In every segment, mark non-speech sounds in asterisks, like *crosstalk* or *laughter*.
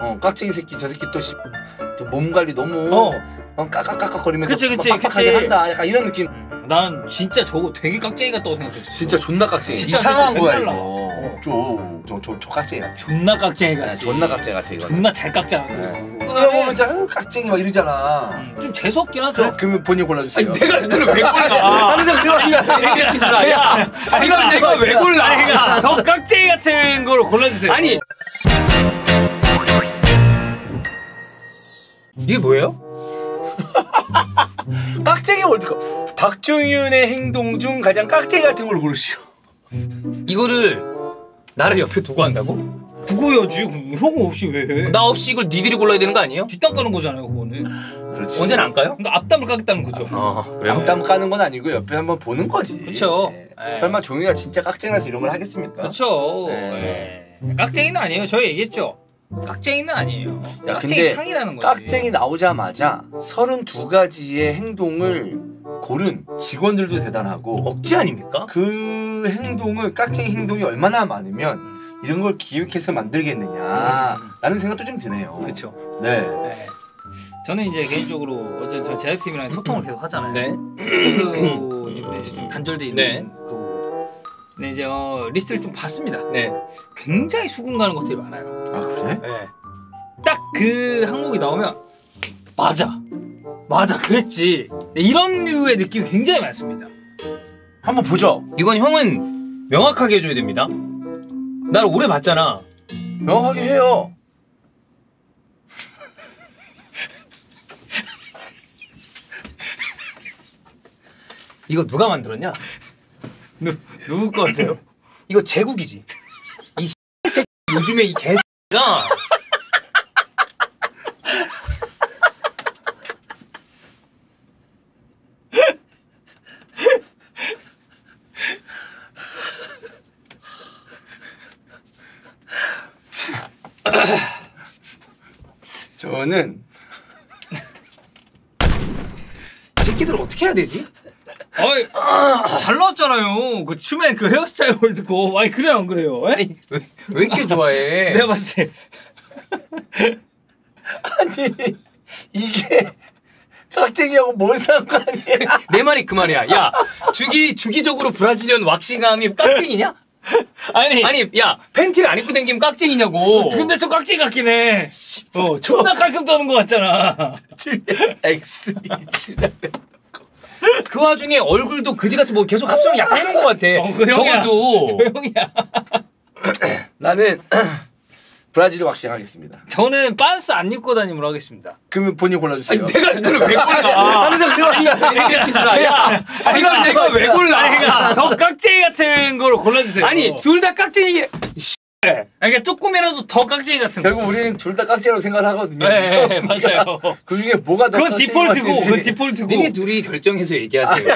어 깍쟁이 새끼 저 새끼 또 씨, 또몸 관리 너무 어. 어, 까깍까깍거리면서 그치, 그치, 빡빡하게 그치. 한다 약간 이런 느낌 난 진짜 저거 되게 깍쟁이 같다고 생각했어. 진짜 존나 깍쟁이 진짜 이상한 진짜 거야 맨날 이거 좀저저 깍쟁이 같아 존나 깍쟁이 아, 같지. 존나 깍쟁이 같아 이거 존나 잘 깍쟁이. 네. 이거 보면서 아유, 깍쟁이 막 이러잖아 음, 좀 재수 없긴 하죠. 그래, 그러면 본인 골라주세요 아니 내가 너를 왜 골라? 항상 이 새끼들아. 야, 이걸 내가 왜 골라? 그러니까 더 깍쟁이 같은 걸 골라주세요. 아니 이게 뭐예요? *laughs* 깍쟁이 월드컵 박종윤의 행동 중 가장 깍쟁이 같은 걸 고르시오 이거를 나를 옆에 두고 한다고? 그거야지. 형 없이 왜 해? 나 없이 이걸 니들이 골라야 되는 거 아니에요? 뒷담 까는 거잖아요, 그거는. 그렇지 언제는 안 까요? 그러니까 앞담을 까겠다는 거죠. 아 그래요? 앞담 까는 건 아니고 옆에 한번 보는 거지 그쵸. 네. 예. 설마 종윤이가 진짜 깍쟁이라서 이런 걸 하겠습니까? 그렇죠. 네. 예. 깍쟁이는 아니에요. 저희 얘기했죠. 깍쟁이는 아니에요. 야, 깍쟁이 근데 상이라는 거지. 깍쟁이 나오자마자 32가지의 행동을 고른 직원들도 대단하고 억지 아닙니까? 그 행동을 깍쟁이 행동이 얼마나 많으면 이런 걸 기획해서 만들겠느냐라는 생각도 좀 드네요. 그렇죠. 네. 네. 저는 이제 개인적으로 어제 저 제작팀이랑 소통을 계속 하잖아요. 네. 대표님도 *clears throat* 이제 좀 단절돼 있는 네. 그 근데 이제 어, 리스트를 좀 봤습니다. 네. 굉장히 수긍 가는 것들이 많아요. 아 그래? 네. 딱 그 항목이 나오면 맞아, 맞아, 그랬지. 네, 이런 류의 느낌이 굉장히 많습니다. 한번 보죠. 이건 형은 명확하게 해줘야 됩니다. 나를 오래 봤잖아. 명확하게 해요. *laughs* 이거 누가 만들었냐? 누 누구 것 같아요? *laughs* 이거 제국이지. 이 *laughs* 새끼 요즘에 이 개새가 저는 이 새끼들 어떻게 해야 되지? 아이 잘 나왔잖아요. 그 춤의 그 헤어스타일 월드컵. 아니 그래요 안 그래요? 에? 아니 왜, 왜 이렇게 좋아해? *laughs* 내가 봤을 때 아니 이게 깍쟁이하고 뭔 상관이야? 내 말이 그 말이야. 야 주기 주기적으로 브라질리언 왁싱함이 깍쟁이냐? 아니 아니 야 팬티를 안 입고 다니면 깍쟁이냐고. 근데 좀 깍지 같긴 해. 어 존나 깔끔 떠는 것 같잖아. *laughs* X 미치다. 그 와중에 얼굴도 그지같이 뭐 계속 합성 약간 해놓은 것 같아. 어, 그. 적어도 조용히야. 나는 브라질 왁싱 하겠습니다. 저는 빤스 안 입고 다니므로 하겠습니다. 그러면 본인 골라주세요. 아니, 내가 너를 왜 골라? 항상 그러잖아. 야, 이걸 내가 왜 골라? 그러니까 더 깍쟁이 같은 걸 골라주세요. 아니 둘 다 깍쟁이. 아니, 그러니까 조금이라도 더 깍쟁이 같은 거. 결국 우리는 둘 다 깍쟁이라고 생각을 하거든요. 네, 지금. 맞아요. 그 중에 뭐가 더 그건 깍쟁이 디폴트고. 그건 디폴트고. 니네 둘이 결정해서 얘기하세요.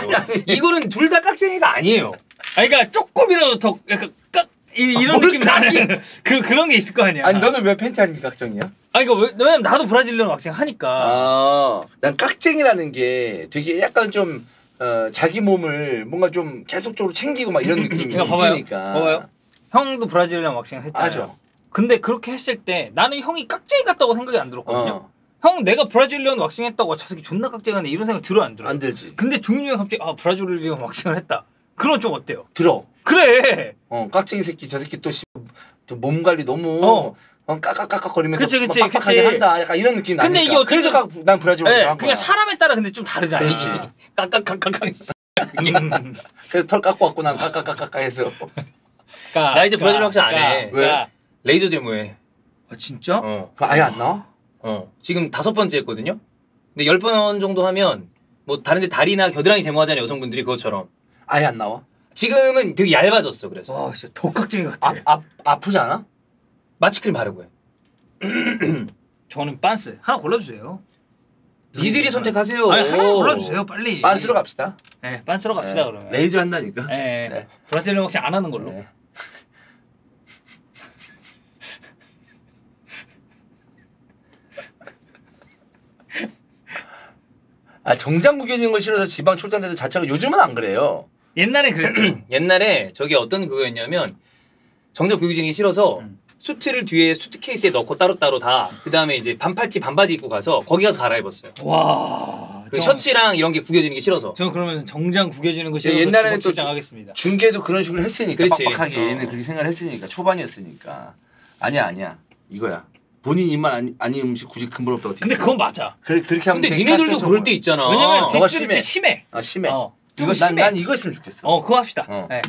이거는 둘 다 깍쟁이가 아니에요. 아니 그러니까 조금이라도 더 약간 깍 이, 이런 뭘 느낌 나는 *laughs* 그 그런 게 있을 거 아니야. 아니 너는 왜 팬티 아니면 깍쟁이야? 아니 그러니까 왜, 왜냐면 나도 브라질리언 왁싱 하니까. 아, 난 깍쟁이라는 게 되게 약간 좀 어, 자기 몸을 뭔가 좀 계속적으로 챙기고 막 이런 *laughs* 느낌이 그러니까 봐봐요. 있으니까. 봐봐요. 형도 브라질리언 왁싱 했잖아요. 하죠. 근데 그렇게 했을 때 나는 형이 깍쟁이 같다고 생각이 안 들었거든요. 어, 형 내가 브라질리언 왁싱 했다고 저 새끼 존나 깍쟁이네 이런 생각 들어 안 들어? 안 들지. 근데 종윤이 형이 갑자기 아 브라질리언 왁싱을 했다. 그럼 좀 어때요? 들어. 그래. 어, 깍쟁이 새끼 저 새끼 또 몸 관리 너무 어. 어. 까깍까깍거리면서 그치, 그치, 막 빡빡하게 그치. 한다. 약간 이런 느낌 근데 나니까. 이게 어떻게 그래서 깍- 난 브라질 예, 네, 네, 한 그게 거야. 사람에 따라 근데 좀 다르잖아. 아니지. 깍깍깍깍. 음. 그래서 털 깎고 왔고 난 까까까까 해서 까, 나 이제 브라질 왁싱 안 해. 왜? 레이저 제모해. 아 진짜? 어. 그거 아예 안 나와? 어. 지금 다섯 번째 했거든요. 근데 열 번 정도 하면 뭐 다른데 다리나 겨드랑이 제모하잖아요 여성분들이 그것처럼. 아예 안 나와? 지금은 되게 얇아졌어 그래서. 와 진짜 더 깍쟁이 같아. 아, 아, 아프지 않아? 마취크림 바르고 해. *clears throat* 저는 빤스 하나 골라주세요. 니들이 선택하세요. 아니 하나 골라주세요 빨리. 빤스로 갑시다. 네 빤스로 갑시다 네. 그러면. 레이저 한다니까. 네. 네. 브라질리언 왁싱 안 하는 걸로. 네. 아 정장 구겨지는 걸 싫어서 지방 출장되는 자체가 요즘은 안 그래요. *clears throat* 옛날에 그랬죠. 옛날에 저게 어떤 그거였냐면 구겨지는 게 싫어서 음. 수트를 뒤에 수트 케이스에 넣고 따로따로 다 그다음에 이제 반팔티 반바지 입고 가서 거기 가서 갈아입었어요. 와. 그 셔츠랑 이런 게 구겨지는 게 싫어서. 저 그러면 정장 구겨지는 거 싫어서 옛날에는 또 주장하겠습니다. 중계도 그런 식으로 했으니까 그렇지. 빡빡하게 어. 얘는 그렇게 생각을 했으니까 초반이었으니까 아니야 아니야 이거야 본인 입만 아니, 아닌 음식 굳이 근본 없다고 근데 그건 맞아. 그래 그렇게 하면 근데 니네들도 그럴 때. 있잖아. 왜냐면 너가 디스가 심해. 심해. 아 심해 어. 좀 이거 난, 심해. 난 이거 했으면 좋겠어 어, 그거 합시다. 어. 네.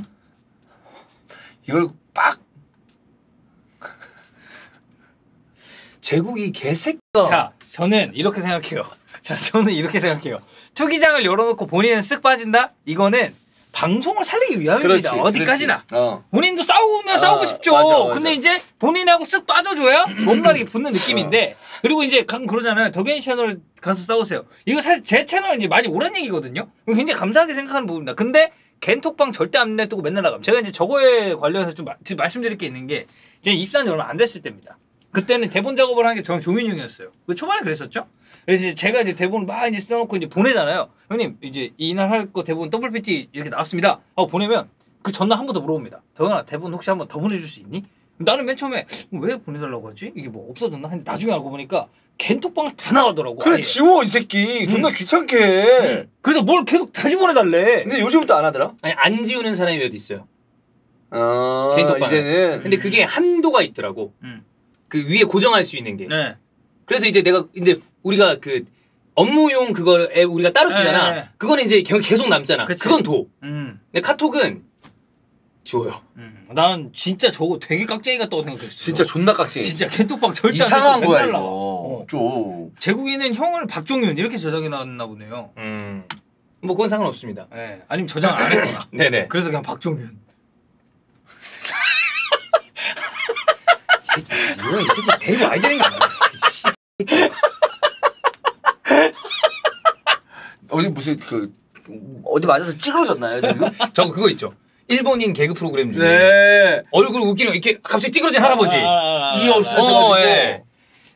이걸 빡 제국이 개새끼가. 자, 저는 이렇게 생각해요. 자, 저는 이렇게 생각해요. 투기장을 열어놓고 본인은 쓱 빠진다? 이거는 방송을 살리기 위함입니다. 어디까지나. 그렇지. 어. 본인도 싸우면 아, 싸우고 싶죠. 맞아, 맞아. 근데 이제 본인하고 쓱 빠져줘야 뭔가 이렇게 붙는 느낌인데 그리고 이제 가끔 그러잖아요. 덕현 채널 가서 싸우세요. 이거 사실 제 채널 이제 많이 오란 얘기거든요. 굉장히 감사하게 생각하는 부분입니다. 근데 겐톡방 절대 안 냅두고 맨날 나가면 제가 이제 저거에 관련해서 좀 마- 말씀드릴 게 있는 게 이제 입사한 지 얼마 안 됐을 때입니다. 그때는 대본 작업을 하는 게 저는 조민 형이었어요. 그 초반에 그랬었죠. 그래서 이제 제가 이제 대본을 막 이제 써놓고 이제 보내잖아요. 형님 이제 이날 할 거 대본 더블 PT 이렇게 나왔습니다. 하고 보내면 그 전날 한 번 더 물어봅니다. 덕현아 대본 혹시 한 번 더 보내줄 수 있니? 나는 맨 처음에 왜 보내달라고 하지? 이게 뭐 없어졌나? 했는데 나중에 알고 보니까 겐톡방을 다 나가더라고. 그래 아예. 지워 이 새끼 존나 음. 귀찮게 해 응. 그래서 뭘 계속 다시 보내달래. 근데 요즘부터 안 하더라 아니 안 지우는 사람이 몇 있어요. 어 개인톡방에. 이제는 근데 그게 한도가 있더라고. 음. 그 위에 고정할 수 있는 게. 네. 그래서 이제 내가 근데 우리가 그 업무용 그거에 우리가 따로 쓰잖아. 네, 네. 그거는 이제 겨- 계속 남잖아. 그치. 그건 도. 음. 근데 카톡은 지워요. 음. 난 진짜 저거 되게 깍쟁이 같다고 생각했어. 진짜 존나 깍쟁이 진짜 겐톡방 절대 안 이상한 거야 이거. 어. 좀 제국인은 형을 박종윤 이렇게 저장해 놨나 보네요. 음. 뭐 그건 상관없습니다. 예. 아니면 저장 안 했구나. *clears throat* 네네. 그래서 그냥 박종윤. 뭐야 *laughs* 이 새끼 데리고 와야 되는 거 아니야? 씨. 어디 무슨 그 어디 맞아서 찌그러졌나요 지금? *laughs* 저 그거 있죠. 일본인 개그 프로그램 중에 네. 얼굴 웃기는 거 이렇게 갑자기 찌그러진 할아버지. 이 없어서 어, 가지고. 예.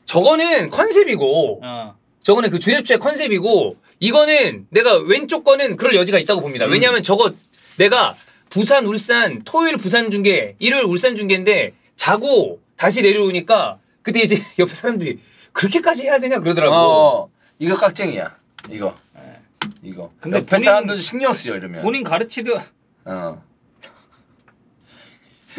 저거는 컨셉이고 어. 저거는 그 주랩주의 컨셉이고 이거는 내가 왼쪽 거는 그럴 여지가 있다고 봅니다. 음. 왜냐하면 저거 내가 부산 울산 토요일 부산 중계 일요일 울산 중계인데 자고 다시 내려오니까 그때 이제 *laughs* 옆에 사람들이 그렇게까지 해야 되냐 그러더라고. 어 이거 깍쟁이야 이거 이거. 근데 옆에 본인- 사람들도 신경 쓰여 이러면. 본인 가르치려 어.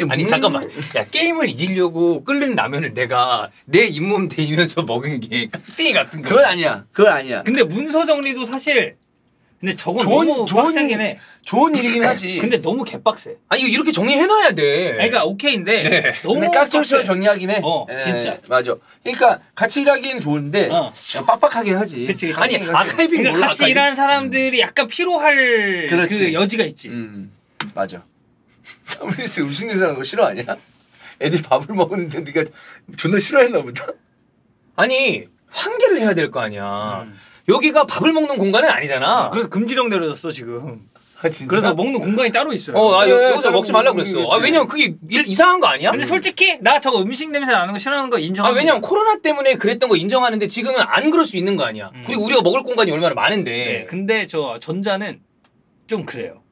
아니 음. 잠깐만. 야 게임을 이기려고 끓는 라면을 내가 내 잇몸 대이면서 먹은 게 *laughs* 깍쟁이 같은 거. 그건 아니야. 그건 아니야. 근데 문서 정리도 사실 근데 저건 좋은- 너무 좋은- 빡세긴 해. 좋은 일이긴 하지 *laughs* 근데 너무 개빡세. 아니 이거 이렇게 정리해놔야 돼 아니, 그러니까 오케이인데 네. 너무 빡세. 정리하긴 해 어, 예, 진짜. 맞아 그러니까 같이 일하기에는 좋은데 어. 빡빡하긴 하지 그치, 그치. 아니. 아카이빙 그러니까 몰라 같이 아카이빙. 일하는 사람들이 약간 피로할 그렇지. 그 여지가 있지. 음 맞아 *laughs* 사무실에서 음식 냄새 나는 거 싫어 아니야? 애들이 밥을 먹었는데 네가 존나 싫어했나 보다 아니 환기를 해야 될 거 아니야. 음. 여기가 밥을 먹는 공간은 아니잖아. 그래서 금지령 내려졌어 지금. 아 진짜? 그래서 먹는 공간이 따로 있어요. 어, 아, 그래, 여, 여기서 먹지 말라 거 그랬어. 아. 왜냐면 그게 일, 이상한 거 아니야? 근데 솔직히 나 저거 음식 냄새 나는 거 싫어하는 거 아, 인정합니다. 왜냐면 코로나 때문에 그랬던 거 인정하는데 지금은 안 그럴 수 있는 거 아니야. 음. 그리고 우리가 먹을 공간이 얼마나 네, 많은데. 근데 저 전자는 좀 그래요.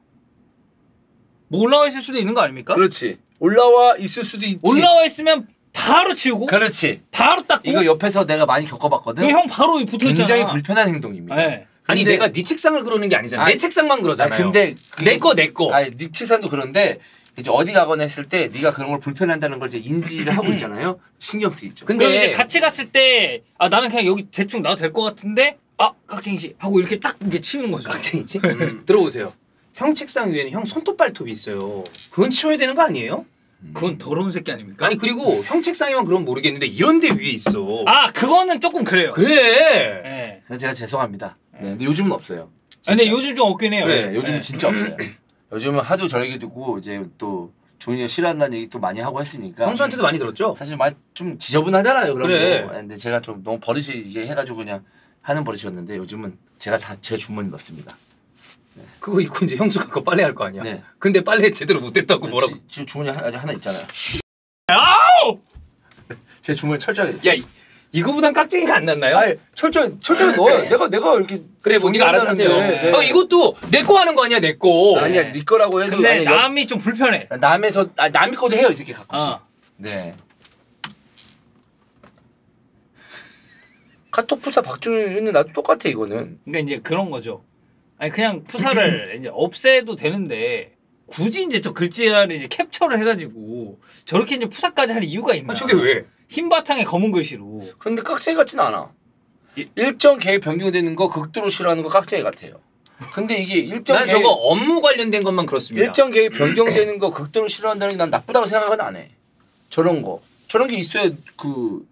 뭐 올라와 있을 수도 있는 거 아닙니까? 그렇지 올라와 있을 수도 있지 올라와 있으면 바로 치우고 그렇지 바로 닦고 이거 옆에서 내가 많이 겪어봤거든 형 바로 붙어 있잖아. 굉장히 불편한 행동입니다 네. 아니, 내가 네 책상을 그러는 게 아니잖아. 아니, 내 책상만 그러잖아요. 아 근데 내 거, 내 거. 아니 닉 치산도 그런데 이제 어디 가거나 했을 때 네가 그런 걸 불편한다는 걸 이제 인지를 하고 있잖아요 *laughs* 신경 쓰이죠 근데 그럼 이제 같이 갔을 때 아 나는 그냥 여기 대충 나도 될 것 같은데 아 깍쟁이지 하고 이렇게 딱 이게 치우는 거죠. 깍쟁이지? 음. 들어보세요. 형 책상 위에는 형 손톱 발톱이 있어요. 그건 치워야 되는 거 아니에요? 그건 더러운 새끼 아닙니까? 아니 그리고 형 책상이면 그럼 모르겠는데 이런 데 위에 있어. 아 그거는 조금 그래요. 그래. 네. 제가 죄송합니다 네, 근데 요즘은 없어요 아, 근데 요즘 좀 없긴 해요. 그래 요즘은 네. 진짜 없어요 *clears throat* 요즘은 하도 저에게 듣고 이제 또 종이가 싫어한다는 얘기 또 많이 하고 했으니까 형수한테도 많이 들었죠? 사실 많이 좀 지저분하잖아요 그런 그래. 거 근데 제가 좀 너무 버릇이 이게 해가지고 그냥 하는 버릇이었는데 요즘은 제가 다 제 주머니 넣습니다 그거 입고 이제 형수가 그거 빨래 할 거 아니야. 네. 근데 빨래 제대로 못했다고 뭐라고. 지금 주문이 아직 하나 있잖아요. 아우! *laughs* 제 주머니 철저하게. 됐어. 야 이거보단 깍쟁이가 안 났나요? 아니 철저 철저히 넣어. 네. 내가 내가 이렇게 그래 뭐 네가 알아서 하세요. 네. 어, 이것도 내 거 하는 거 아니야 내 거. 아니야 네 거라고 해도. 근데 아니, 남이 좀 불편해. 남에서 아, 남이 거도 해요 이 새끼 가끔씩. 어. 네. 카톡 풀사 박준현은 나도 똑같아 이거는. 그러니까 이제 그런 거죠. 아니 그냥 푸사를 *clears throat* 이제 없애도 되는데 굳이 이제 저 글자를 이제 캡처를 해가지고 저렇게 이제 푸사까지 할 이유가 있나? 아, 저게 왜? 흰 바탕에 검은 글씨로. 근데 깍쟁이 같진 않아. 일정 계획 변경되는 거 극도로 싫어하는 거 깍쟁이 같아요. 근데 이게 일정 난 계획 저거 업무 관련된 것만 그렇습니다. 일정 계획 변경되는 거 극도로 싫어한다는 게 난 나쁘다고 생각은 안 해. 저런 거 저런 게 있어야 그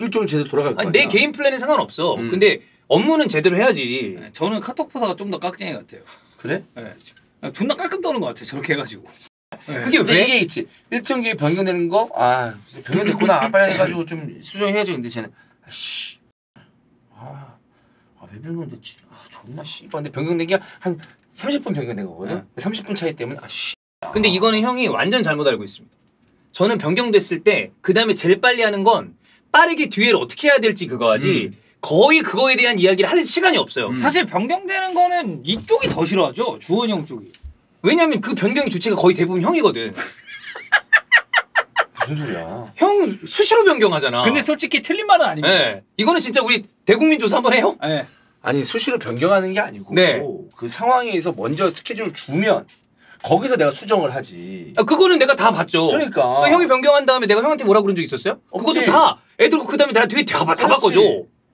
일정이 제대로 돌아갈 거 아니, 아니야. 내 개인 플랜은 상관없어. 음. 근데 업무는 제대로 해야지. 네, 저는 카톡 푸사가 좀 더 깍쟁이 같아요. 그래? 네. 아, 존나 깔끔 떠는 것 같아요. 저렇게 해가지고. 네. *laughs* 그게 왜? 이게 있지. 일정 계획 변경되는 거, 아 변경됐구나. 빨리 해가지고 좀 수정해야지. 근데 쟤는 아씨, 아, 아, 왜 변경됐지? 아 존나 씨. 근데 변경된 게 한 30분 변경된 거거든. 30분 차이 때문에 아 씨. 근데 이거는 형이 완전 잘못 알고 있습니다. 저는 변경됐을 때 그 다음에 제일 빨리 하는 건 빠르게 뒤에를 어떻게 해야 될지 그거 하지. 거의 그거에 대한 이야기를 할 시간이 없어요. 음. 사실 변경되는 거는 이쪽이 더 싫어하죠. 주원 형 쪽이. 왜냐면 그 변경 주체가 거의 대부분 형이거든. *laughs* 무슨 소리야? 형 수시로 변경하잖아. 근데 솔직히 틀린 말은 아닙니다. 예. 이거는 진짜 우리 대국민 조사 한번 해요. 네. 아니 수시로 변경하는 게 아니고 네. 그 상황에서 먼저 스케줄 주면 거기서 내가 수정을 하지. 아, 그거는 내가 다 봤죠. 그러니까. 그 형이 변경한 다음에 내가 형한테 뭐라 그런 적 있었어요? 없지. 그것도 다 애들 그 다음에 나 뒤에 다, 봐- 다. 바꿔줘.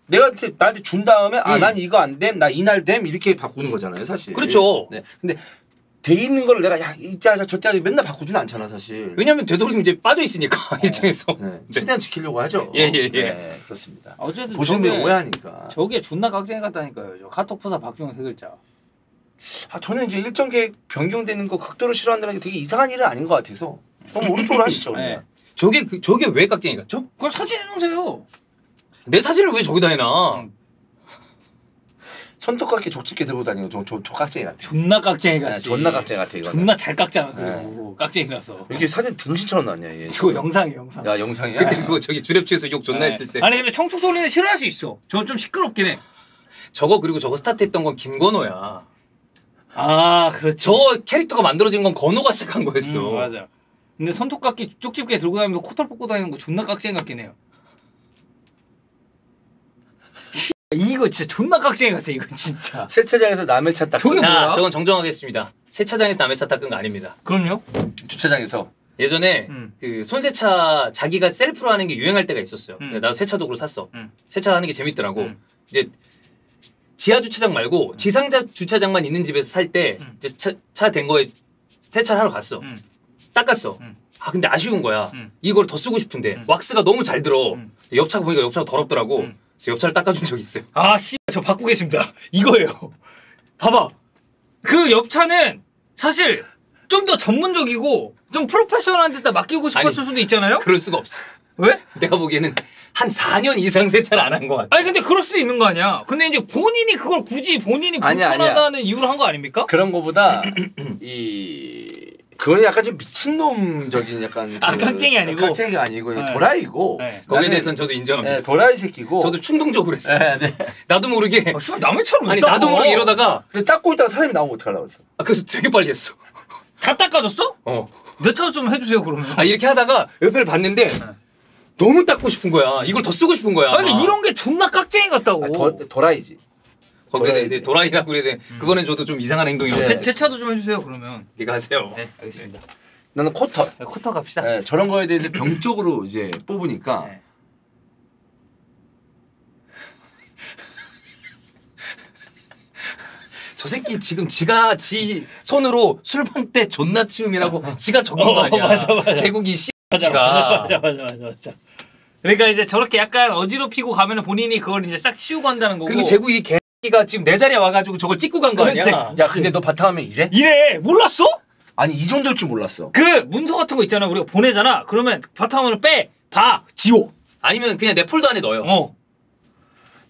내가 테- 나한테 준 다음에 아 음. 난 이거 안 됨, 나 이날 됨 이렇게 바꾸는 거잖아요, 사실. 그렇죠. 네. 근데 돼 있는 거를 내가 야 이때 하자 저때 하자 맨날 바꾸지는 않잖아, 사실. 왜냐면 되도록 이제 빠져 있으니까 *laughs* 일정에서. 네. 최대한 지키려고 하죠. 예, 예, 예. 네, 그렇습니다. 어쨌든 보시는 저게- 오해하니까. 저게 존나 깍쟁이 같다니까요. 저 카톡 푸사 박주영 세 글자. 아 저는 이제 일정 계획 변경되는 거 극도로 싫어한다는 게 되게 이상한 일은 아닌 것 같아서. 그럼 오른쪽으로 *laughs* 하시죠. 네. 저게 그- 저게 왜 깍쟁이 같죠? 그걸 사진 해놓으세요. 내 사진을 왜 저기다 해놔? 음. 손톱깎이 족집게 들고 저, 저 깍쟁이 같아. 존나 깍쟁이 네, 같지. 존나 깍쟁이 같아 이거. 존나 잘 깎잖아. 그리고 깍쟁이라서. 이렇게 사진 등신처럼 나왔냐 얘. 이거 영상이에요 영상. 야 영상이야. 그때 그거 저기 주랩치에서 욕 존나 네. 했을 때. 아니 근데 청축 소리는 싫어할 수 있어. 저 좀 시끄럽긴 해. 저거 그리고 저거 스타트했던 건 김건호야. 아 그렇지. 저 캐릭터가 만들어진 건 건호가 시작한 거였어. 음, 맞아. 근데 손톱깎이 쪽집게 들고 다니면서 코털 뽑고 다니는 거 존나 깍쟁이 같긴 해요. 씨, 이거 진짜 존나 깍쟁이 같아 이거 진짜. 세차장에서 남의 차 닦고 저게 자, 뭐야? 저건 정정하겠습니다. 세차장에서 남의 차 닦은 거 아닙니다. 그럼요. 주차장에서 예전에 음. 그 손세차 자기가 셀프로 하는 게 유행할 때가 있었어요. 음. 나도 세차 도구로 샀어. 음. 세차하는 게 재밌더라고. 음. 이제 지하 주차장 말고 지상자 주차장만 있는 집에서 살때 음. 이제 차된 거에 세차를 하러 갔어. 음. 닦았어. 음. 아 근데 아쉬운 거야. 음. 이걸 더 쓰고 싶은데 음. 왁스가 너무 잘 들어. 음. 옆차가 보니까 옆차가 더럽더라고. 음. 그래서 옆차를 닦아준 적이 있어요. 아, 씨, 저 받고 계십니다. 이거예요. 봐봐. 그 옆차는 사실 좀 더 전문적이고 좀 프로페셔널한 데다 맡기고 싶었을 아니. 수도 있잖아요? 그럴 수가 없어. 왜? 내가 보기에는 한 4년 이상 세차를 안 한 것 같아. 아니 근데 그럴 수도 있는 거 아니야. 근데 이제 본인이 그걸 굳이 본인이 아니야, 불편하다는 이유로 한 거 아닙니까? 그런 거보다 *clears throat* 이 그건 약간 좀 미친놈적인 약간 아, 그- 깍쟁이 아니고? 깍쟁이가 아니고 네. 도라이고 네. 거기에 나는- 대해서는 저도 인정합니다. 네, 도라이 새끼고 저도 충동적으로 했어. 네, 네. 나도 모르게 아, 씨발 남의 차를 왜 아니? 나도 모르게 이러다가 근데 닦고 있다가 사람이 나오면 어떡하려고 했어 아, 그래서 되게 빨리 했어. 다 닦아줬어? 어. 내차좀 해주세요 그러면. 아 이렇게 하다가 옆에를 봤는데 너무 닦고 싶은 거야. 이걸 더 쓰고 싶은 거야. 아니 막. 이런 게 존나 깍쟁이 같다고. 아, 도, 도라이지 거기에 도라이지. 대 도라이라고 그래야 돼. 그거는 저도 좀 이상한 행동이라고. 네. 제, 제 차도 좀 해주세요 그러면. 네가 하세요. 네 알겠습니다. 나는 코터 네, 코터 갑시다. 네, 저런 거에 대해서 병적으로 이제 뽑으니까 네. *laughs* 저 새끼 지금 지가 지 손으로 술방 때 존나 치움이라고 지가 적은 거 어, 아니야. 맞아, 맞아. 제국이 씨. 맞아 맞아 맞아 맞아 맞아. 그러니까 이제 저렇게 약간 어지럽히고 가면은 본인이 그걸 이제 싹 치우고 한다는 거고. 그리고 제국이 개 가 지금 내 자리에 와가지고 저걸 찍고 간거 그렇지. 아니야. 야 근데 너 바탕화면 이래? 이래 몰랐어? 아니 이 정도일 줄 몰랐어 그 문서 같은 거 있잖아 우리가 보내잖아. 그러면 바탕화면을 빼, 봐, 지워. 아니면 그냥 내 폴더 안에 넣어요. 어.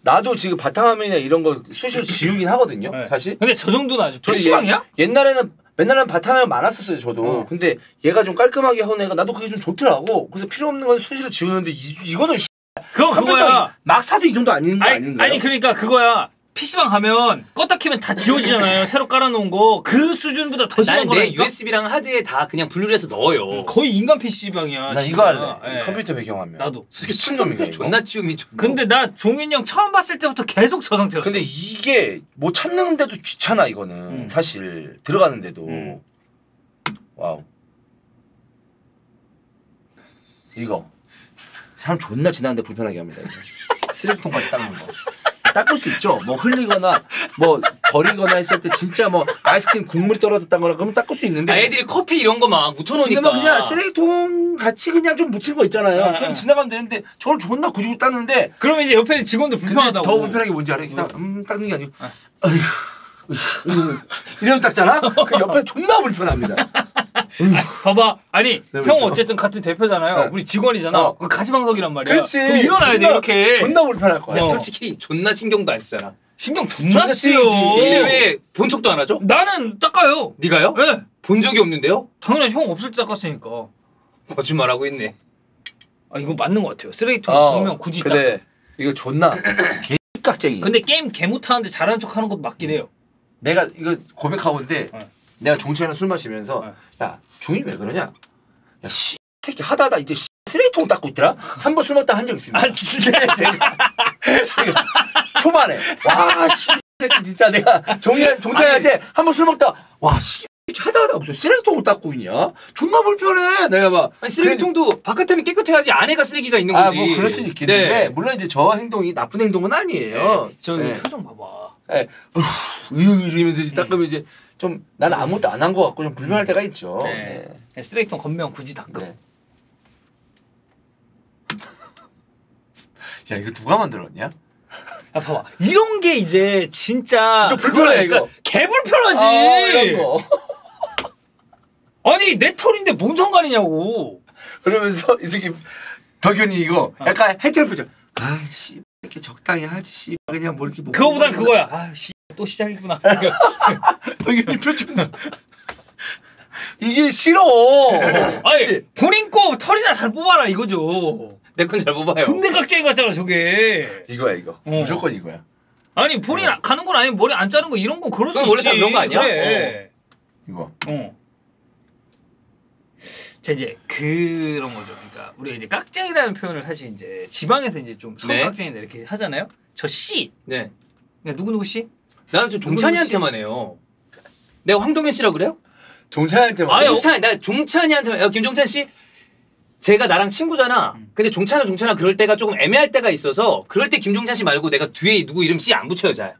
나도 지금 바탕화면이나 이런 거 수시로 지우긴 하거든요 네. 사실 근데 저 정도는 아주 저도 PC방이야? 옛- 옛날에는 맨날은 바탕화면 많았었어요 저도 어. 근데 얘가 좀 깔끔하게 하는 애가 나도 그게 좀 좋더라고 그래서 필요 없는 건 수시로 지우는데 이, 이거는 씨, 그거 컴퓨터 그거야. 막 사도 이 정도 아닌 거 아니, 아닌가요? 아니 그러니까 그거야. PC방 가면 껐다 키면 다 지워지잖아요. *laughs* 새로 깔아놓은 거. 그 수준보다 더 심한 거라니까. USB랑 하드에 다 그냥 분류를 해서 넣어요. 거의 인간 PC방이야. 나 진짜. 이거 할래. 예. 컴퓨터 배경화면. 나도. 미친놈이가 이거. 존나 치움이 좀. 근데 나 종인이 형 처음 봤을 때부터 계속 저 상태였어. 근데 이게 뭐 찾는데도 귀찮아 이거는 음. 사실 들어가는데도 음. 와우 이거 사람 존나 지나는데 불편하게 합니다. 쓰레기통까지 닦는 거 닦을 수 있죠 뭐 흘리거나 뭐 버리거나 했을 때 진짜 뭐 아이스크림 국물이 떨어졌다거나 그러면 닦을 수 있는데 아, 애들이 커피 이런 거막 근데 묻혀놓으니까. 뭐 그냥 쓰레기통 같이 그냥 좀 묻힌 거 있잖아요 아, 그럼 아. 지나가면 되는데 저걸 존나 굳이 꼭 닦는데 그러면 이제 옆에 직원들 근데 불편하다고. 더 불편한 게 뭔지 알아? 이렇게 딱, 음, 닦는 게 아니고, 아. 어휴, 이러면 닦잖아? 그 옆에 존나 불편합니다. 봐봐. 아니 네, 형 그렇죠. 어쨌든 같은 대표잖아요. 네. 우리 직원이잖아. 어. 그 가시방석이란 말이야. 그렇지. 그럼 일어나야 돼 존나- 이렇게. 존나 불편할 거야. 어. 솔직히 존나 신경도 안 쓰잖아. 신경 존나. 쓰이지. 근데 왜 본 척도 안 하죠? 나는 닦아요. 네가요? 예. 본 적이 없는데요? 당연히 형 없을 때 닦았으니까. 거짓말하고 있네. 아 이거 맞는 것 같아요. 쓰레기통 어, 정면 굳이 닦. 근데 이거 존나 *coughs* 개깍쟁이. 근데 게임 개 못하는데 잘하는 척하는 것도 맞긴 해요. 내가 이거 고백하고인데 어. 내가 종철이랑 술 마시면서 어. 야 종이 왜 그러냐? 야 씨. 새끼 하다 하다 이제 씨, 쓰레기통 닦고 있더라. 한 번 술 먹다 한 적 있습니다. 아 진짜. *laughs* 제가 제가 초반에 와 씨 새끼 진짜 내가 종이 종찬이한테 한 번 술 먹다 와 씨 하다 하다 무슨 쓰레기통을 닦고 있냐? 존나 불편해. 내가 막 아니 쓰레기통도 바깥에는 깨끗해야지 안에가 쓰레기가 있는 아 거지. 뭐 그럴 수는 있겠는데 네. 물론 이제 저 행동이 나쁜 행동은 아니에요. 네. 저기 네. 표정 봐봐. 네. 으, 이러면서 이제 닦으면 이제 좀 나는 아무것도 안 한 것 같고 좀 불편할 때가 있죠. 네. 네, 쓰레기통 겉면 굳이 닦음. 네. 야 이거 누가 만들었냐? 아 봐봐. 이런 게 이제 진짜 좀 불편해. 이거. 개 불편하지. 아, 이런 거. *laughs* 아니 내 털인데 뭔 상관이냐고. 그러면서 이 새끼 덕현이 이거 어. 약간 해태를 보죠. 아씨 이렇게 적당히 하지 씨 그냥 뭐 이렇게 뭐 그거보단 그거야. 아씨 또 시작이구나. *laughs* 덕현이 표정 *laughs* 이게 싫어. *laughs* 아니 본인 거 털이나 잘 뽑아라 이거죠. 내 건 잘 뽑아요. 존내 깍쟁이 같잖아 저게. 이거야 이거 어. 무조건 이거야. 아니 본인 어. 가는 건 아니면 머리 안 자른 거 이런 거 그럴 수 원래 있지. 다 그런 거 아니야? 그래. 이거 어. 자 이제 그런 거죠. 그러니까 우리가 이제 깍쟁이라는 표현을 사실 이제 지방에서 이제 좀 네. 성깍쟁이다 이렇게 하잖아요. 저 씨. 네. 그러니까 누구 누구 씨? 나는 저 종찬이한테만 해요. 내가 황동현 씨라 그래요? 종찬한테 아유, 종찬, 나 종찬이한테만. 야, 김종찬 씨. 제가 나랑 친구잖아. 음. 근데 종찬은 종찬아 그럴 때가 조금 애매할 때가 있어서 그럴 때 김종찬 씨 말고 내가 뒤에 누구 이름 씨 안 붙여요, 잘.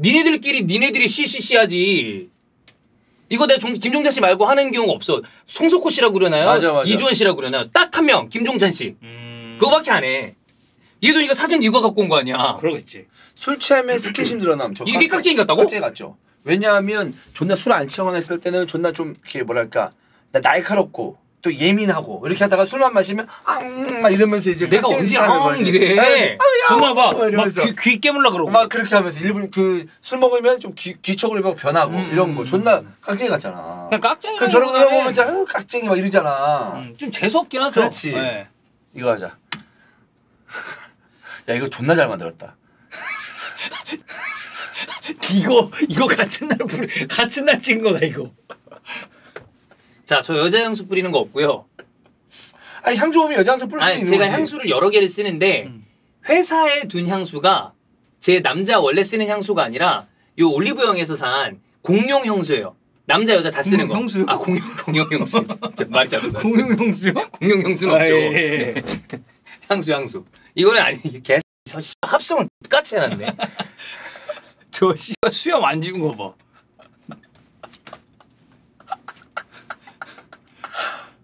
니네들끼리 니네들이 씨씨씨 하지. 이거 내가 종, 김종찬 씨 말고 하는 경우가 없어. 송석호 씨라고 그러나요? 맞아, 맞아. 이주원 씨라고 그러나요? 딱 한 명, 김종찬 씨. 음. 그거밖에 안 해. 얘도 이거 사진 이거 갖고 온 거 아니야. 그러겠지. 술 취하면 스킨십 늘어나면 저 이게 깍쟁이 같다고? 깍쟁이 같죠. 왜냐하면 존나 술 안 취하거나 했을 때는 존나 좀 이렇게 뭐랄까 나 날카롭고 또 예민하고 이렇게 하다가 술만 마시면 앙막 이러면서 이제 내가 언제 앙 거지. 이래. 아유, 존나 봐. 어, 막 이러면서. 귀, 귀 깨물라 그러고. 막 그렇게 하면서 일부러 그술 먹으면 좀 귀, 귀척으로 막 변하고 음, 이런 거 음, 존나 음. 깍쟁이 같잖아. 그냥 깍쟁이. 그럼 저런 거 보면서 아유 깍쟁이 막 이러잖아. 음, 좀 재수 없긴 하죠. 그렇지. 네. 이거 하자. *laughs* 야 이거 존나 잘 만들었다. *laughs* *laughs* 이거 이거 같은 날 뿌리, 같은 날 찍은 거다 이거. 자, 저 여자 향수 뿌리는 거 없고요. 아니 향 좋으면 여자 향수 뿌릴 수 아니, 있는 제가 거지. 향수를 여러 개를 쓰는데 음. 회사에 둔 향수가 제 남자 원래 쓰는 향수가 아니라 요 올리브영에서 산 공용 향수예요. 남자 여자 다 쓰는 거. 향수요? 아 공용 공용 향수. *laughs* 저 말이 잘못났어. 공룡 형수요? 공용 향수는 아, 없죠. 예, 예. 네. *laughs* 향수 향수. 이거는 아니 개 씨, 합성을 까치 해놨네. 저 씨가 수염 안 지운 거 봐.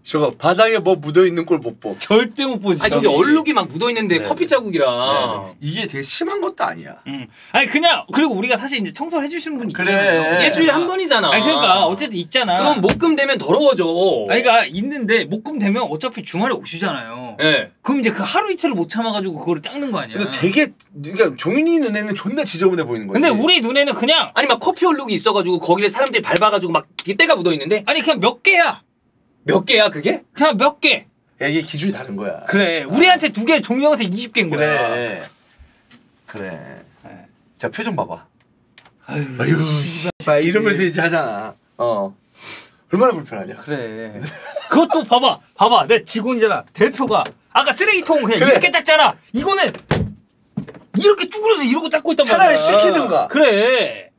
저거 바닥에 뭐 묻어 있는 걸못 봐. 절대 못 보지. 아니 저기 얼룩이 막 묻어 있는데 네. 커피 자국이라. 이게 되게 심한 것도 아니야. 음. 아니 그냥 그리고 우리가 사실 이제 청소를 해주시는 분 그래. 있잖아요. 일주일에 한 번이잖아. 아니 그러니까 어쨌든 있잖아. 그럼 목금 되면 더러워져. 아니 그러니까 있는데 목금 되면 어차피 주말에 오시잖아요. 예. 그럼 이제 그 하루 이틀을 못 참아가지고 그거를 닦는 거 아니야. 근데 되게 그러니까 종윤이 눈에는 존나 지저분해 보이는 거지. 근데 우리 눈에는 그냥 아니 막 커피 얼룩이 있어가지고 거기를 사람들이 밟아가지고 막 때가 묻어 있는데 아니 그냥 몇 개야. 몇 개야 그게? 그냥 몇 개. 야, 이게 기준이 다른 거야. 그래. 우리한테 두 개, 종영한테 20개인 거야. 그래. 그래. 네. 자 표정 봐봐. 아유 씨발 이러면서 이제 하잖아. 어. 얼마나 불편하냐. 그래. 그것도 봐봐, 봐봐. 내 직원이잖아. 대표가 아까 쓰레기통 그냥 그래. 이렇게 짰잖아. 이거는 이렇게 쭈그려서 이러고 닦고 있단 차라리 말이야. 시키든가. 그래.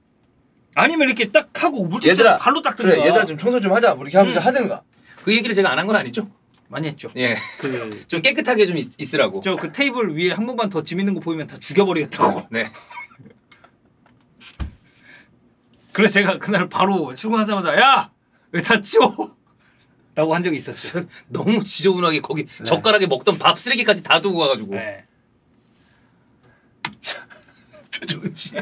아니면 이렇게 딱 하고 물티슈 얘들아 발로 닦든가. 그래 얘들아 좀 청소 좀 하자. 뭐 이렇게 하면서 음. 하든가. 그 얘기를 제가 안 한 건 아니죠? 많이 했죠. 예. 그 *laughs* 좀 깨끗하게 좀 있, 있으라고. 저 그 테이블 위에 한 번만 더 짐 있는 거 보이면 다 죽여버리겠다고. *laughs* 네. *laughs* 그래서 제가 그날 바로 출근하자마자 야! 왜 다 치워? 라고 한 적이 있었어요. 너무 지저분하게 거기 젓가락에 먹던 밥 쓰레기까지 다 두고 가가지고. 네. 표정은 씨.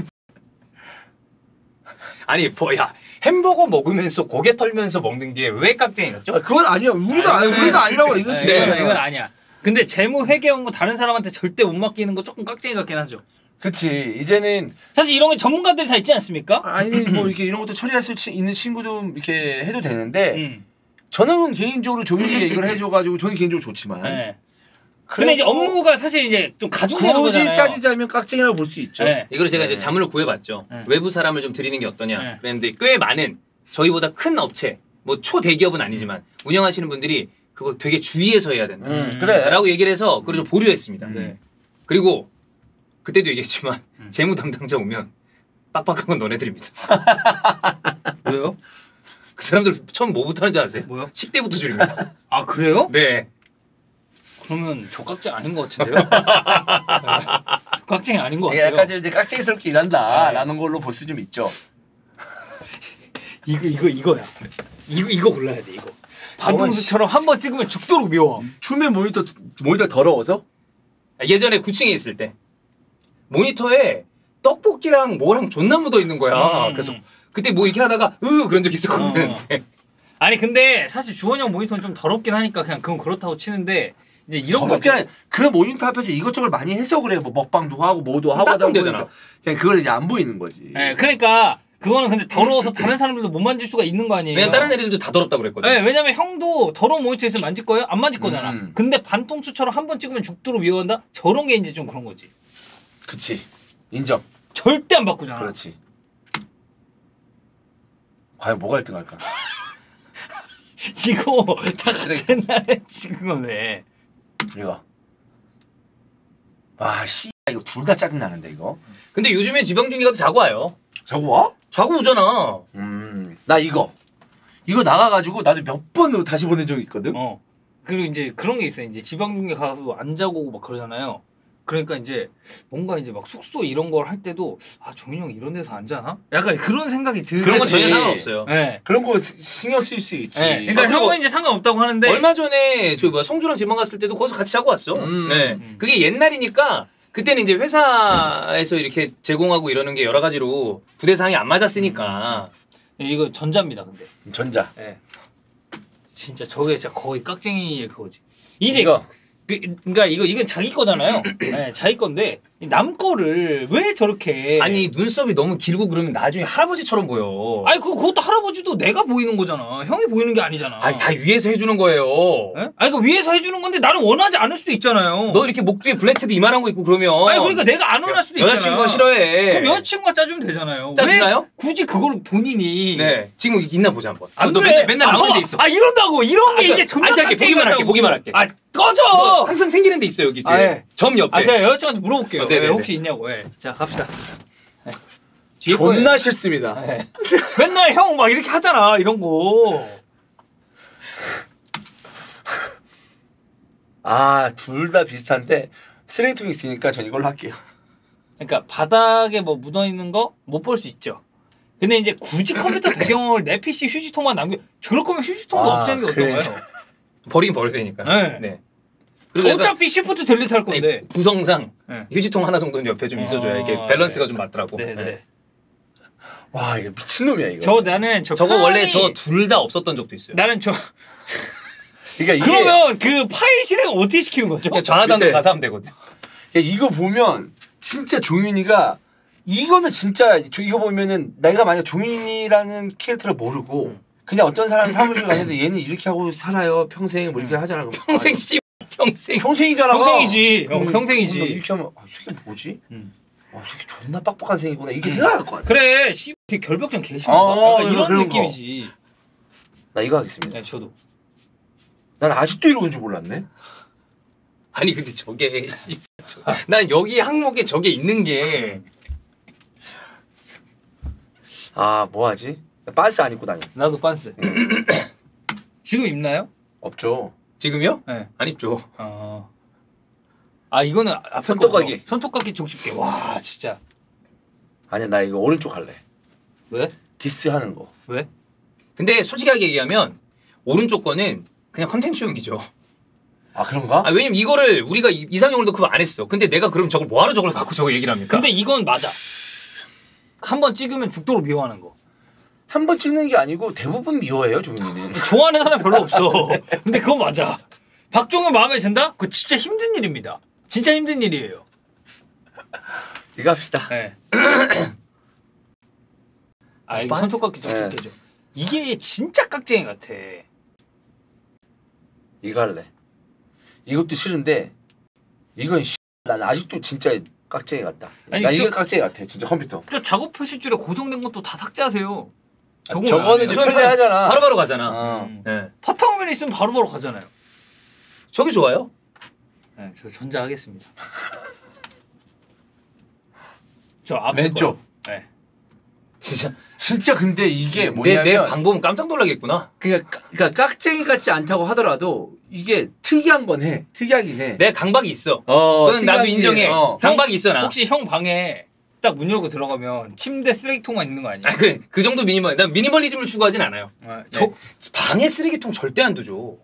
아니 뭐야 햄버거 먹으면서 고개 털면서 먹는 게 왜 깍쟁이 같죠? 아, 그건 아니야. 우리도 아니, 우리도 아니라고 이거 네, 이건. 이건 아니야. 근데 재무 회계 업무 다른 사람한테 절대 못 맡기는 거 조금 깍쟁이 같긴 하죠. 그치 이제는 사실 이런 게 전문가들이 다 있지 않습니까? 아니 뭐 이렇게 이런 것도 처리할 수 치- 있는 친구도 이렇게 해도 되는데 음. 저는 개인적으로 조용히 이걸 해줘가지고 저는 개인적으로 좋지만 네. 근데 이제 업무가 사실 이제 좀 가중되는 굳이 거잖아요. 따지자면 깍쟁이라고 볼 수 있죠. 네. 이거를 제가 네. 이제 자문을 구해봤죠. 네. 외부 사람을 좀 드리는 게 어떠냐. 네. 그랬는데 꽤 많은 저희보다 큰 업체, 뭐 초대기업은 아니지만 운영하시는 분들이 그거 되게 주의해서 해야 된다. 음, 그래. 라고 얘기를 해서 그걸 좀 보류했습니다. 네. 그리고 그때도 얘기했지만 음. *laughs* 재무 담당자 오면 빡빡한 건 너네들입니다. *laughs* 왜요? 그 사람들 처음 뭐부터 하는지 아세요? 뭐요? 식대부터 줄입니다. 아 그래요? 네. 그러면 저 깍쟁이 아닌 것 같은데요? 네. 깍쟁이 아닌 것 같아요. 약간 좀 이제 깍쟁이스럽게 일한다라는 걸로 볼 수 좀 있죠. *laughs* 이거 이거 이거야. 이거 이거 골라야 돼 이거. 반동수처럼 한 번 찍으면 죽도록 미워. 출면 모니터 모니터 더러워서? 예전에 9층에 있을 때 모니터에 떡볶이랑 뭐랑 존나 묻어 있는 거야. 음. 그래서 그때 뭐 이렇게 하다가 으 그런 적 있었거든. 어. *laughs* 아니 근데 사실 주원이 형 모니터는 좀 더럽긴 하니까 그냥 그건 그렇다고 치는데 이제 이런 거 더럽게 그 모니터 앞에서 이것저것 많이 해서 그래. 뭐 먹방도 하고 뭐도 하고 하다. 보니까 그냥 그걸 이제 안 보이는 거지. 예, 그러니까 그거는 근데 더러워서 다른 사람들도 못 만질 수가 있는 거 아니에요. 왜냐면 다른 애들도 다 더럽다고 그랬거든. 예, 왜냐면 형도 더러운 모니터 있으면 만질 거예요? 안 만질 거잖아. 음. 근데 반통수처럼 한 번 찍으면 죽도록 미워한다? 저런 게 이제 좀 그런 거지. 그치. 인정. 절대 안 바꾸잖아. 그렇지. 과연 뭐가 1등 할까? *laughs* 이거 다 쓰레기. 같은 날에 찍은 거네. 이거. 와, 씨. 이거 둘 다 짜증 나는데 이거. 근데 요즘에 지방중계가 더 자고 와요. 저거 와? 자고 오잖아. 음. 나 이거. 이거 나가가지고 나도 몇 번으로 다시 보낸 적이 있거든. 어. 그리고 이제 그런 게 있어요. 이제 지방중계 가서 안 자고 오고 막 그러잖아요. 그러니까 이제 뭔가 이제 막 숙소 이런 걸 할 때도 아 정인이 형 이런 데서 안 자나? 약간 그런 생각이 들. 그런 건. 전혀 상관없어요. 네. 그런 거 시- 신경 쓸 수 있지. 네. 그러니까 아, 형은 이제 상관없다고 하는데 얼마 전에 저 뭐야 성주랑 지방 갔을 때도 거기서 같이 자고 왔어. 음. 네. 음. 그게 옛날이니까 그때는 이제 회사에서 이렇게 제공하고 이러는 게 여러 가지로 부대 상황이 안 맞았으니까. 이거 전자입니다. 근데. 전자. 네. 진짜 저게 진짜 거의 깍쟁이의 그거지. 이제 이거. 그, 그러니까 이거 이건 자기 거잖아요. *clears throat* 네, 자기 건데 남 거를 왜 저렇게 아니 눈썹이 너무 길고 그러면 나중에 할아버지처럼 보여. 아니 그 그것도 할아버지도 내가 보이는 거잖아. 형이 보이는 게 아니잖아. 아니 다 위에서 해주는 거예요. 예? 아니 그 위에서 해주는 건데 나는 원하지 않을 수도 있잖아요. 너 이렇게 목 뒤에 블랙헤드 이만한 거 있고 그러면 아니 그러니까 내가 안 원할 수도 있잖아. 여자친구가 싫어해. 그럼 여자친구가 짜주면 되잖아요. 짜주나요? 왜 굳이 그걸 본인이 네. 지금 있나 보자 한번. 안너 돼. 맨날, 맨날 아, 나오는 데 아, 있어. 아 이런다고 이런 게 아, 이제 그, 존나 이렇게 깍쟁이 보기만 할게. 보기만 할게. 아 꺼져. 너 항상 생기는 데 있어 여기 뒤에. 아, 예. 점 옆에. 아 제가 여자친구한테 물어볼게요. 어, 네네네. 예, 혹시 있냐고. 예. 자 갑시다. 예. 뒤에 거예요. 존나 싫습니다. 예. 맨날 형 막 이렇게 하잖아 이런 거. 아, 둘 다 비슷한데 쓰레기통이 있으니까 전 이걸로 할게요. 그러니까 바닥에 뭐 묻어 있는 거 못 볼 수 있죠. 근데 이제 굳이 컴퓨터 배경을 내 PC 휴지통만 남겨 그럴 거면 휴지통도 아, 없애는 게 그래. 어떤가요? 버리긴 버려야 되니까. 네. 네. 어차피 Shift Delete 할 건데. 아니, 구성상 네. 휴지통 하나 정도는 옆에 좀 있어줘야 이게 어, 밸런스가 네. 좀 맞더라고. 네네. 네. 와, 이거 미친 놈이야, 이거. 저 나는 저 저거 원래 저 둘 다 없었던 적도 있어요. 나는 저 그러니까 이게 그러면 그 파일 실행 어떻게 시키는 거죠? 좌하단으로 밑에. 가서 하면 되거든. 야, 이거 보면 진짜 종윤이가 이거는 진짜 저 이거 보면은 내가 만약 종윤이라는 캐릭터를 모르고 음. 그냥 어떤 사람이 사무실 갔는데 얘는 이렇게 하고 살아요 평생 뭐 이렇게 하잖아 평생 아, 씨 평생. 평생이잖아 평생이지. 형, 음, 평생이지. 이렇게 하면 아, 이게 뭐지? 음. 와, 이 새끼 존나 빡빡한 생이구나. 이게 생각할 것 같아. 그래 씨 되게 결벽증 개심한 어, 거 약간 이런 거. 느낌이지 나 이거 하겠습니다. 네 저도 난 아직도 이러는 줄 몰랐네. 아니 근데 저게 난 여기 항목에 저게 있는 게 아, 뭐 하지? 빤스 안 입고 다니. 나도 빤스 지금 입나요? 없죠. 지금요? 네. 안 입죠. 어. 아 이거는 앞에 손톱깎이. 손톱깎이 족집게 와 진짜 아니야, 나 이거 오른쪽 할래. 왜? 디스 하는 거. 왜? 근데 솔직하게 얘기하면 오른쪽 거는 그냥 컨텐츠용이죠. 아, 그런가? 아 왜냐면 이거를 우리가 이- 이상형을 넣고 안 했어. 근데 내가 그럼 저걸 뭐하러 저걸 갖고 저거 얘기를 합니까? 근데 이건 맞아 한 번 찍으면 죽도록 미워하는 거 한 번 찍는 게 아니고 대부분 미워해요, 종민이는. *laughs* 좋아하는 사람 별로 없어 근데 그건 맞아 박종현 마음에 든다? 그거 진짜 힘든 일입니다 진짜 힘든 일이에요 이거 합시다. 네. *coughs* 아 이거 빤스? 손톱깎이 네. 족집게죠 이게 진짜 깍쟁이 같아 이거 할래. 이것도 싫은데 이건 씨, 난 아직도 진짜 깍쟁이 같다. 아니, 나 이게 저- 깍쟁이 같아. 진짜 컴퓨터. 저 작업 표시줄에 고정된 것도 다 삭제하세요 저거는 저는 편리하잖아. 바로바로 가잖아. 어. 음. 네. 파타고면 있으면 바로바로 가잖아요 저게 좋아요. 네, 저 전자 하겠습니다. 저 앞에 왼쪽. 거. 네. 진짜 진짜 근데 이게 내, 뭐냐면 내 방법은 깜짝 놀라겠구나. 그러니까, 까- 그러니까 깍쟁이 같지 않다고 하더라도 이게 특이한 건 해. 특이하긴 해. 내 강박이 있어. 어, 그건 나도 인정해. 해. 어. 강박이 있어 나. 혹시 형 방에 딱 문 열고 들어가면 침대 쓰레기통만 있는 거 아니에요? 아, 그, 그 정도 미니멀. 난 미니멀리즘을 추구하진 않아요. 네. 저 방에 쓰레기통 절대 안 두죠.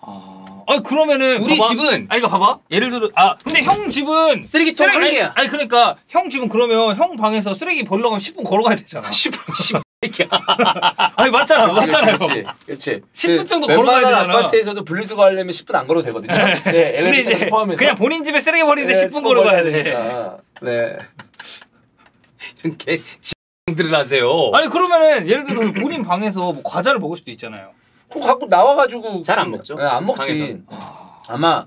아, 아니 그러면은 우리 봐봐. 집은 아니 이거 봐봐. 예를 들어 아 근데 형 집은 쓰레기통 한 아니, 개야. 아니 그러니까 형 집은 그러면 형 방에서 쓰레기 버리러 가면 10분 걸어가야 되잖아. *laughs* 10분, 10분. *laughs* 아니 맞잖아, 맞잖아요. 그렇지, 그렇지. 10분 정도 그 걸어가야 웬만한 되잖아. 아파트에서도 분리수거 하려면 10분 안 걸어도 되거든요. *laughs* 네, 근데 엘리베이터 이제 포함해서. 그냥 본인 집에 쓰레기 버리는데 네, 10분 수거 걸어가야 걸어야 돼. 되니까. 네. 좀 개, 지들을 하세요. 아니 그러면은 예를 들어 본인 방에서 뭐 과자를 먹을 수도 있잖아요. 그거 갖고 나와가지고 잘 안 먹죠. 네, 안 먹지. 방에서. 아마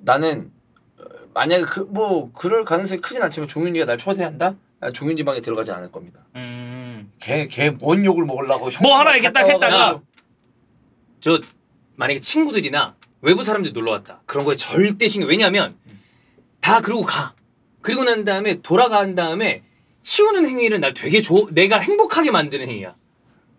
나는 어, 만약에 그 뭐 그럴 가능성이 크진 않지만 종윤이가 날 초대한다. 난 종윤이 방에 들어가지 않을 겁니다. 음. 걔걔뭔 욕을 먹으려고 뭐 하나 이렇게 딱 했다가. 저 만약에 친구들이나 외부 사람들 놀러 왔다. 그런 거에 절대 신경. 왜냐하면 다 그러고 가. 그리고 난 다음에 돌아간 다음에 치우는 행위는 날 되게 조, 내가 행복하게 만드는 행위야.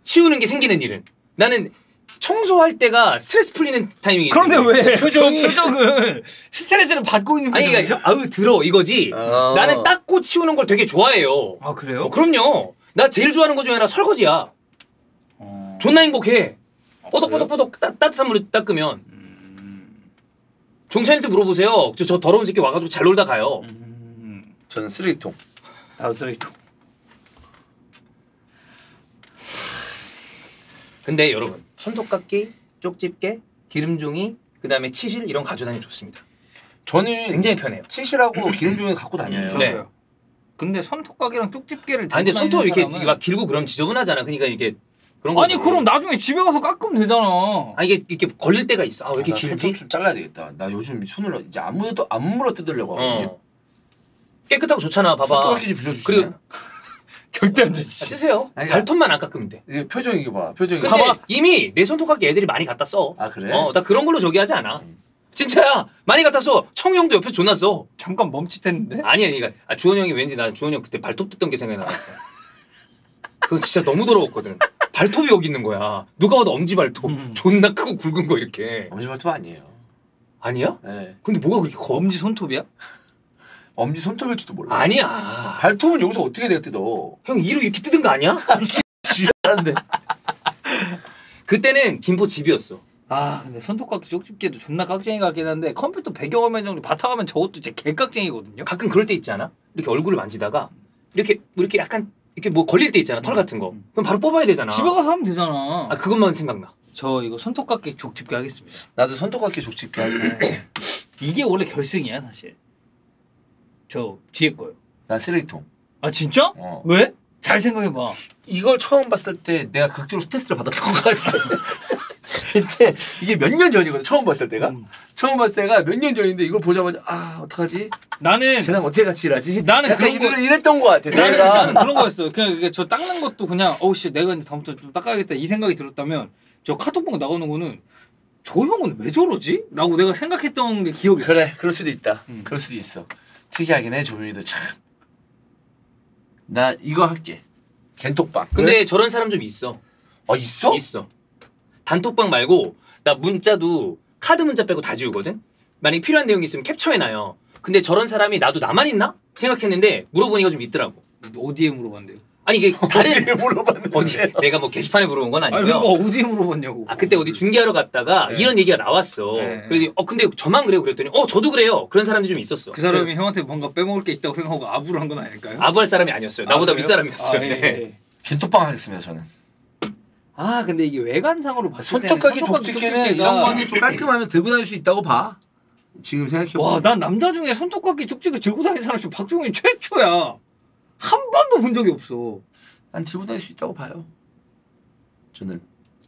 치우는 게 생기는 일은 나는 청소할 때가 스트레스 풀리는 타이밍이. 그런데 왜 표정이 저 표정은 스트레스를 받고 있는 아니 표정이죠? 그러니까 아우 들어 이거지. 어. 나는 닦고 치우는 걸 되게 좋아해요. 아 그래요? 어, 그럼요. 나 제일 좋아하는 것 중에 하나 설거지야. 어. 존나 행복해. 뽀덕뽀덕뽀덕 따, 따뜻한 물로 닦으면. 종찬이한테 물어보세요. 저, 저 더러운 새끼 와가지고 잘 놀다 가요. 음. 저는 쓰레기통. 나도 쓰레기통. 근데 여러분 손톱깎이, 쪽집게, 기름종이, 그 다음에 치실 이런 거 가져다니면 좋습니다. 저는 굉장히 편해요. 치실하고 기름종이 갖고 다녀요. 네. 저도요. 근데 손톱깎이랑 쪽집게를 아 근데 손톱 이렇게 다니는 막 길고 그럼 지저분하잖아. 그러니까 이게 그런 거. 아니 그럼 나중에 집에 가서 깎으면 되잖아. 아 이게 이렇게 걸릴 때가 있어. 아왜 이렇게 나 길지? 좀 잘라야 되겠다. 나 요즘 손을 이제 안 물어 안 물어 뜯으려고 하거든요. 어. 깨끗하고 좋잖아. 봐봐. 그리고 *laughs* 절대 안 돼. 아, 쓰세요. 아니, 발톱만 안 깎으면 돼. 이제 표정 이거 봐. 표정이. 근데 봐봐. 이미 내 손톱깎이 애들이 많이 갖다 써. 아 그래? 어, 나 그런 걸로 저기 하지 않아. 진짜야. 많이 갖다 써. 청우 형도 옆에 존나 써. 잠깐 멈칫했는데. 아니야, 그러니까 아, 주원 형이 왠지 나 주원 형 그때 발톱 뜯던 게 생각이 나. 그거 진짜 너무 더러웠거든. 발톱이 여기 있는 거야. 누가 봐도 엄지 발톱. 음. 존나 크고 굵은 거 이렇게. 엄지 발톱 아니에요. 아니야? 네. 근데 뭐가 그렇게 커? 엄지 손톱이야? 엄지 손톱일지도 몰라. 아니야. 발톱은 여기서 어떻게 내가 뜯어? 형 이로 이렇게 뜯은 거 아니야? *laughs* 지랄한데. 그때는 김포 집이었어. 아 근데 손톱깎이 쪽집게도 존나 깍쟁이 같긴 한데 컴퓨터 배경화면 정도 바탕화면 저것도 진짜 개깍쟁이거든요. 가끔 그럴 때 있잖아. 이렇게 얼굴을 만지다가 이렇게 뭐 이렇게 약간 이렇게 뭐 걸릴 때 있잖아. 털 같은 거. 그럼 바로 뽑아야 되잖아. 집에 가서 하면 되잖아. 아 그것만 생각나. 저 이거 손톱깎이 족집게 하겠습니다. 나도 손톱깎이 족집게 할게. 이게 원래 결승이야 사실. 저 뒤에 거요. 난 쓰레기통. 아 진짜? 어. 왜? 잘 생각해봐. 이걸 처음 봤을 때 내가 극도로 스트레스를 받았던 것 같아. *laughs* 근데 이게 몇 년 전이거든. 처음 봤을 때가. 음. 처음 봤을 때가 몇 년 전인데 이걸 보자마자 아 어떡하지? 나는 쟤랑 어떻게 같이 일하지? 나는 약간 그런 거- 이런, 이랬던 것 같아. 나는, 나는 그런 거였어. 그냥 이게 저 닦는 것도 그냥 어우 씨 내가 이제 다음부터 좀 닦아야겠다 이 생각이 들었다면 저 카톡방 나오는 거는 저 형은 왜 저러지? 라고 내가 생각했던 게 기억이 나. 그래 그럴 수도 있다. 음. 그럴 수도 있어. 특이하긴 해 조민이도 참. 나 이거 할게. 겐톡방. 근데 저런 사람 좀 있어. 어 있어? 있어. 단톡방 말고 나 문자도 카드 문자 빼고 다 지우거든. 만약 필요한 내용이 있으면 캡처해놔요. 근데 저런 사람이 나도 나만 있나 생각했는데 물어보니까 좀 있더라고. 어디에 물어봤는데요? 아니 이게 *laughs* 다른 어디에 물어봤는데. 어디 내가 뭐 게시판에 물어본 건 아니 아니고요. 그러니까 어디에 물어봤냐고. 아 그때 어디 중계하러 갔다가 네. 이런 얘기가 나왔어. 네. 그래서 어 근데 저만 그래요 그랬더니 어 저도 그래요. 그런 사람들이 좀 있었어. 그 사람이 형한테 뭔가 빼먹을 게 있다고 생각하고 아부를 한 건 아닐까요? 그래서 아부할 사람이 아니었어요. 나보다 아? 윗사람이었어요. 아, 예, 네. 예. 겐톡방 하겠습니다 저는. 아 근데 이게 외관상으로 봤을 때는 손톱깎이 손톱깎이 족집게는 이런 거는 좀 깔끔하면 들고 다닐 수 있다고 봐. 지금 생각해 보면. 와, 난 남자 중에 손톱깎이 쪽지게 들고 다니는 사람 지금 박종현 최초야. 한 번도 본 적이 없어. 난 들고 다닐 수 있다고 봐요. 저는.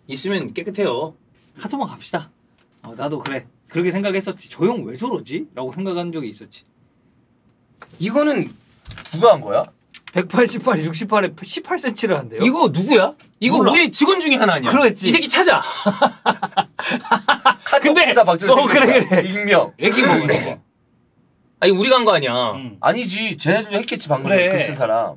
있으면 깨끗해요. 카톡방 갑시다. 어, 나도 그래. 그렇게 생각했었지. 저 형 왜 저러지? 라고 생각한 적이 있었지. 이거는 누가 한 거야? 188, 68에 18cm를 한대요. 이거 누구야? 이거 몰라. 우리 직원 중에 하나 아니야? 그러겠지. 이 새끼 찾아. *laughs* 근데 박정희 어, 그래, 그래. 익명. 애기 먹으러. 아니 우리가 한 거 아니야. 응. 아니지 쟤네도 했겠지 방금 그래. 글쓴 사람.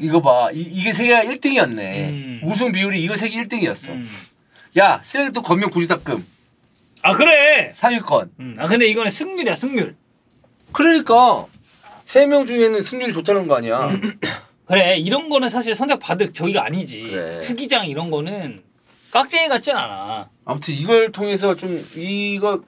이거 봐 이, 이게 세계가 1등이었네. 음. 우승 비율이 이거 세계 1등이었어. 음. 야 쓰레기통 건명 구지닦음 아 그래. 상위권. 음. 아 근데 이거는 승률이야 승률. 그러니까 세 명 중에는 승률이 좋다는 거 아니야. 그래 이런 거는 사실 선택 받을 저기가 아니지. 그래. 투기장 이런 거는 깍쟁이 같진 않아. 아무튼 이걸 통해서 좀 이거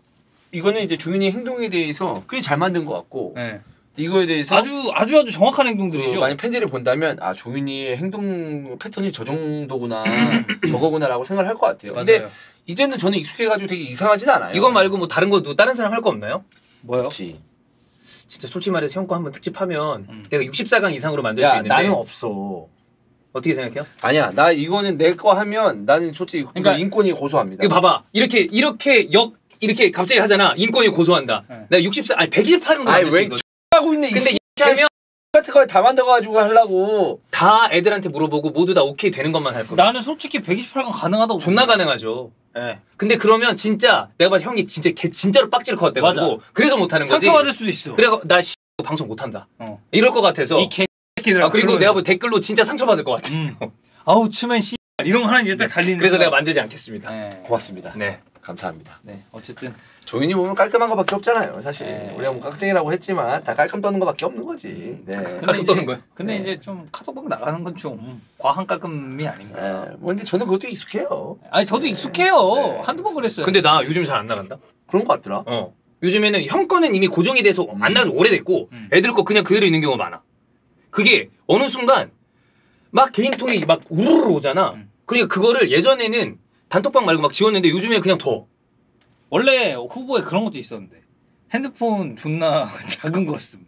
이거는 이제 종윤이 행동에 대해서 꽤 잘 만든 것 같고 네. 이거에 대해서 아주 아주 아주 정확한 그 행동들이죠. 만약 팬들이 본다면 아 종윤이의 행동 패턴이 저 정도구나 *clears throat* 저거구나라고 생각을 할것 같아요. 근데 맞아요. 이제는 저는 익숙해가지고 되게 이상하진 않아요. 이거 말고 뭐 다른 것도 다른 사람 할 거 없나요? 뭐요? 그렇지. 진짜 솔직히 말해서 형거 한번 특집하면 음. 내가 64강 이상으로 만들 수야 있는데 나는 없어. 어떻게 생각해요? 아니야 나 이거는 내 거 하면 나는 솔직히 그러니까 인권이 고소합니다. 이거 봐봐 이렇게 이렇게 역 이렇게 갑자기 하잖아 인권이 고소한다. 네. 내가 64 아니 128 정도 아니, 만들 수 왜. 하고 있네. 근데 이 이렇게 하면 같은 거다 만들어 가지고 하려고. 다 애들한테 물어보고 모두 다 오케이 되는 것만 할 거야. 나는 솔직히 128강 가능하다고. 존나. 가능하죠. 예. 근데 그러면 진짜 내가 봐도 형이 진짜 개, 진짜로 빡질 것 같아 가지고 그래서 못 하는 거지. 상처받을 수도 있어. 그래 나 씨, 방송 못 한다. 어. 이럴 것 같아서. 이 개새끼들. 아, 그리고 내가 뭐 댓글로 진짜 상처받을 것 같아. 음. 아우 추면 씨 이런 거 하나 이제 딱 달리는. 그래서. 내가 만들지 않겠습니다. 네. 고맙습니다. 네. 감사합니다. 네. 어쨌든 종인이 보면 깔끔한 거밖에 없잖아요. 사실 네. 우리가 뭐 깍쟁이라고 했지만 다 깔끔 떠는 거밖에 없는 거지. 네. 깔끔 떠는 거야? 근데 네. 이제 좀 카톡방 나가는 건 좀 과한 깔끔이 아닌가. 네. 뭐 근데 저는 그것도 익숙해요. 아니 저도 익숙해요. 네. 한두 번 그랬어요. 근데 나 요즘 잘 안 나간다. 그런 거 같더라. 어. 요즘에는 형 거는 이미 고정이 돼서 안 나가서 오래됐고 음. 애들 거 그냥 그대로 있는 경우가 많아. 그게 어느 순간 막 개인통이 막 우르르 오잖아. 음. 그러니까 그거를 예전에는 단톡방 말고 막 지웠는데 요즘에 그냥 더. 원래 후보에 그런 것도 있었는데 핸드폰 존나 *laughs* 작은 거 씀.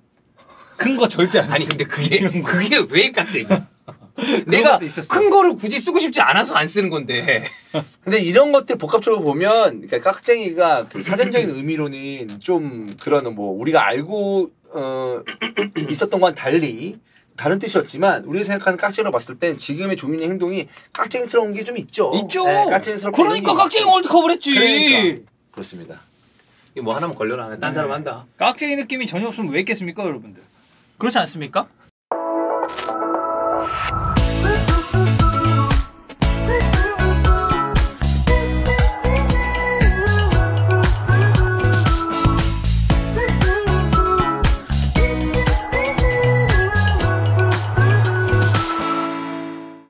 큰거 절대 안 아니. 근데 그게 그게 왜 깍쟁이야? *laughs* 내가. 큰 거를 굳이 쓰고 싶지 않아서 안 쓰는 건데. *laughs* 근데 이런 것들 복합적으로 보면 그러니까 깍쟁이가 그 사전적인 의미로는 좀 그런 뭐 우리가 알고 어, *clears throat* 있었던 건 달리 다른 뜻이었지만 우리가 생각하는 깍쟁이로 봤을 땐 지금의 종윤의 행동이 깍쟁이스러운 게 좀 있죠. 있죠. 네, 깍쟁이스럽고 그러니까 깍쟁이. 월드컵을 했지. 그러니까. 그렇습니다. 이거 뭐 하나만 걸려라. 딴 사람 한다. 깍쟁이 느낌이 전혀 없으면 왜 있겠습니까, 여러분들? 그렇지 않습니까?